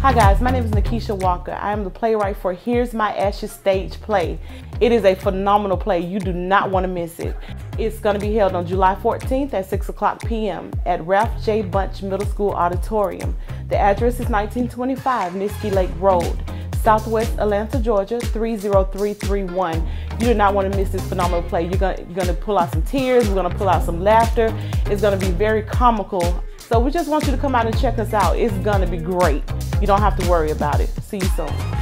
Hi guys, my name is Nakeasha Walker. I am the playwright for Here's My Ashes stage play. It is a phenomenal play. You do not want to miss it. It's going to be held on July 14th at 6 o'clock p.m. at Ralph J. Bunche Middle School Auditorium. The address is 1925 Niskey Lake Road, Southwest Atlanta, Georgia 30331. You do not want to miss this phenomenal play. You're going, you're going to pull out some tears. We're going to pull out some laughter. It's going to be very comical. So we just want you to come out and check us out. It's going to be great. You don't have to worry about it. See you soon.